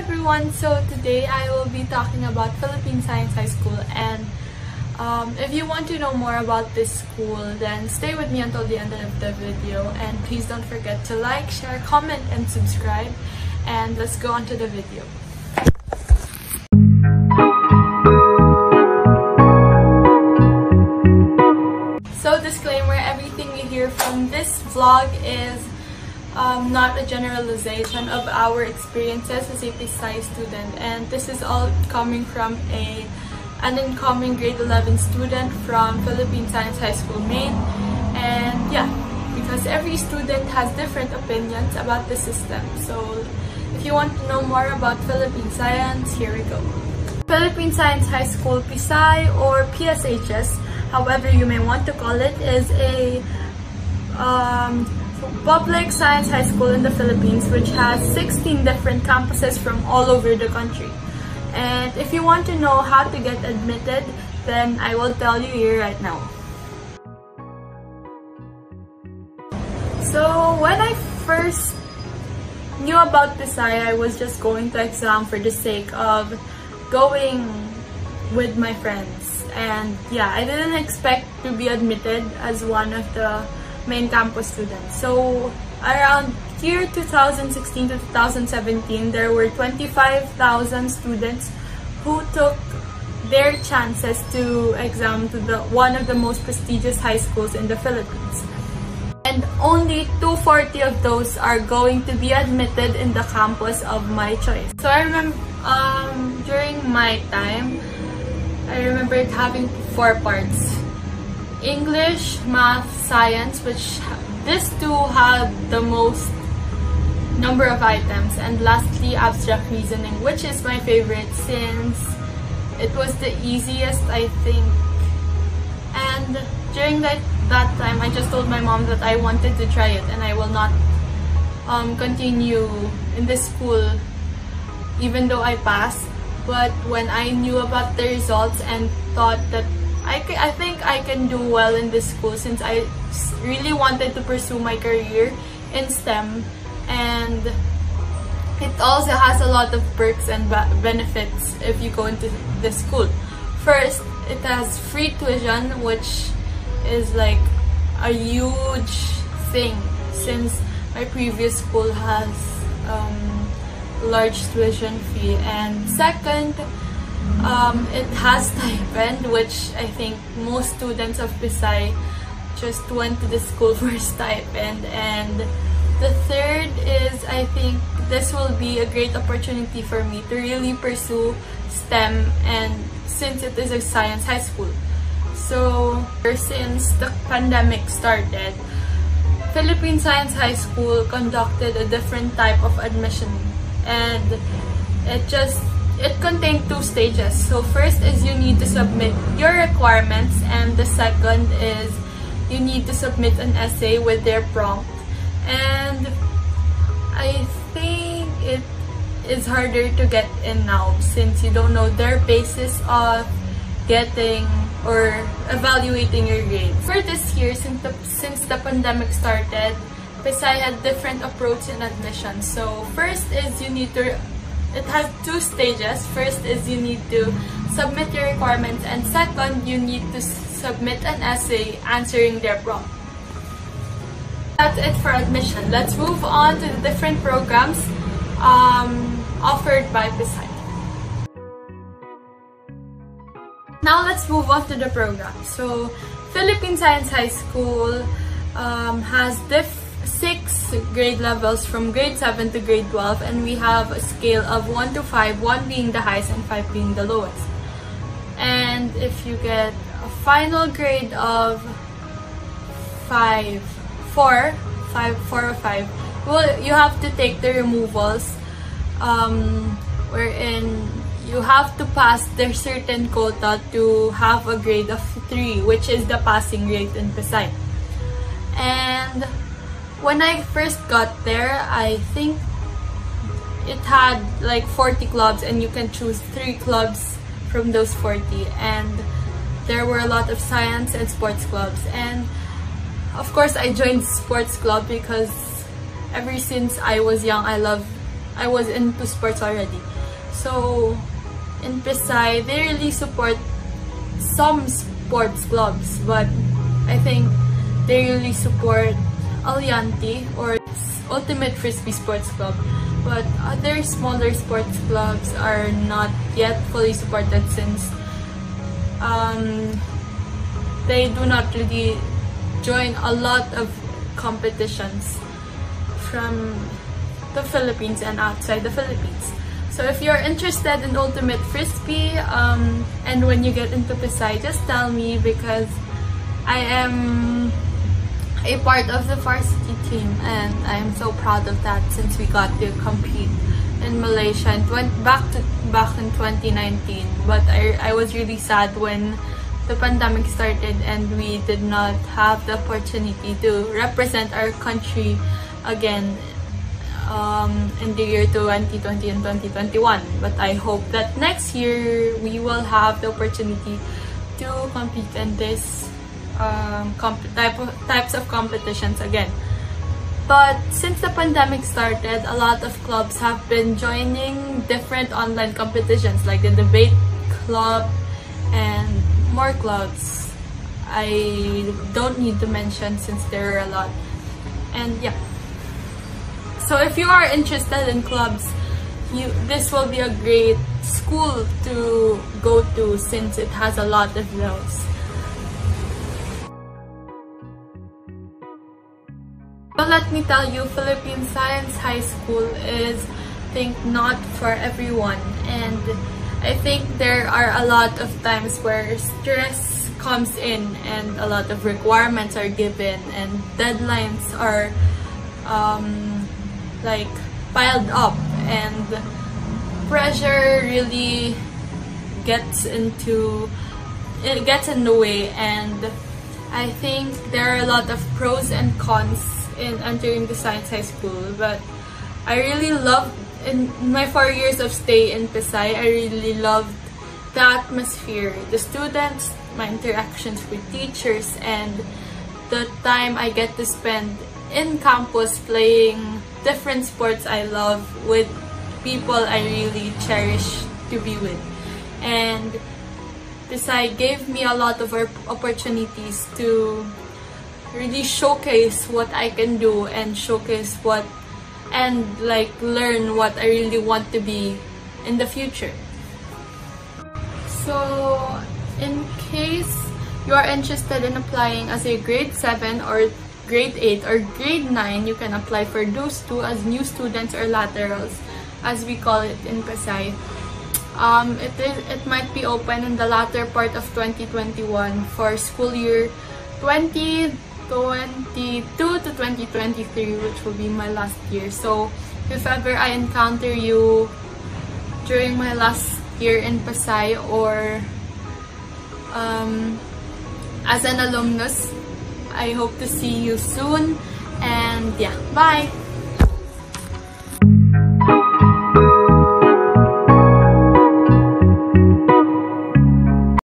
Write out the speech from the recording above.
everyone! So today I will be talking about Philippine Science High School and um, if you want to know more about this school then stay with me until the end of the video and please don't forget to like, share, comment, and subscribe and let's go on to the video. So disclaimer, everything you hear from this vlog is um, not a generalization of our experiences as a Pisay student. And this is all coming from a an incoming grade 11 student from Philippine Science High School Main. And yeah because every student has different opinions about the system. So if you want to know more about Philippine Science here we go. Philippine Science High School Pisay or PSHS however you may want to call it is a um, public science high school in the Philippines which has 16 different campuses from all over the country. And if you want to know how to get admitted, then I will tell you here right now. So when I first knew about Pisay, I was just going to exam for the sake of going with my friends. And yeah, I didn't expect to be admitted as one of the main campus students. So around year 2016 to 2017, there were 25,000 students who took their chances to exam to the one of the most prestigious high schools in the Philippines. And only 240 of those are going to be admitted in the campus of my choice. So I remember um, during my time, I remember it having four parts. English, Math, Science, which these two had the most number of items. And lastly, Abstract Reasoning, which is my favorite since it was the easiest, I think. And during that, that time, I just told my mom that I wanted to try it and I will not um, continue in this school even though I passed. But when I knew about the results and thought that I, I think I can do well in this school since I really wanted to pursue my career in STEM and it also has a lot of perks and benefits if you go into the school. First, it has free tuition which is like a huge thing since my previous school has um, large tuition fee and second um, it has stipend, which I think most students of Pisay just went to the school for stipend. And the third is I think this will be a great opportunity for me to really pursue STEM and since it is a science high school. So since the pandemic started, Philippine Science High School conducted a different type of admission and it just it contained two stages. So first is you need to submit your requirements and the second is you need to submit an essay with their prompt. And I think it is harder to get in now since you don't know their basis of getting or evaluating your grades. For this year, since the, since the pandemic started, Pisay had different approach in admission. So first is you need to it has two stages. First is you need to submit your requirements and second, you need to submit an essay answering their prompt. That's it for admission. Let's move on to the different programs um, offered by Pisay. Now let's move on to the program. So Philippine Science High School um, has different six grade levels from grade 7 to grade 12 and we have a scale of 1 to 5, 1 being the highest and 5 being the lowest. And if you get a final grade of 5, 4, 5, 4 or 5, well, you have to take the removals um, wherein you have to pass the certain quota to have a grade of 3, which is the passing grade in Pisay. And when I first got there, I think it had like 40 clubs and you can choose three clubs from those 40 and there were a lot of science and sports clubs and of course I joined sports club because ever since I was young I love I was into sports already. So in Pisay, they really support some sports clubs, but I think they really support Alianti or Ultimate Frisbee Sports Club. But other smaller sports clubs are not yet fully supported since um, they do not really join a lot of competitions from the Philippines and outside the Philippines. So if you're interested in Ultimate Frisbee um, and when you get into Pisay, just tell me because I am a part of the varsity team and I'm so proud of that since we got to compete in Malaysia and went back to back in 2019 but I, I was really sad when the pandemic started and we did not have the opportunity to represent our country again um, in the year 2020 and 2021 but I hope that next year we will have the opportunity to compete in this um, type of, types of competitions again. But since the pandemic started, a lot of clubs have been joining different online competitions like the debate club and more clubs. I don't need to mention since there are a lot. And yeah. So if you are interested in clubs, you this will be a great school to go to since it has a lot of those. Let me tell you, Philippine Science High School is, I think, not for everyone. And I think there are a lot of times where stress comes in and a lot of requirements are given and deadlines are um, like piled up and pressure really gets into it gets in the way and I think there are a lot of pros and cons in entering the science high school but I really loved in my four years of stay in Pisay I really loved the atmosphere the students my interactions with teachers and the time I get to spend in campus playing different sports I love with people I really cherish to be with. And Pisay gave me a lot of opportunities to really showcase what I can do and showcase what and like learn what I really want to be in the future. So in case you are interested in applying as a grade 7 or grade 8 or grade 9, you can apply for those two as new students or laterals as we call it in Pisay. Um, it, is, it might be open in the latter part of 2021 for school year 20 2022 to 2023, which will be my last year. So, if ever I encounter you during my last year in Pisay or um, as an alumnus, I hope to see you soon. And yeah, bye!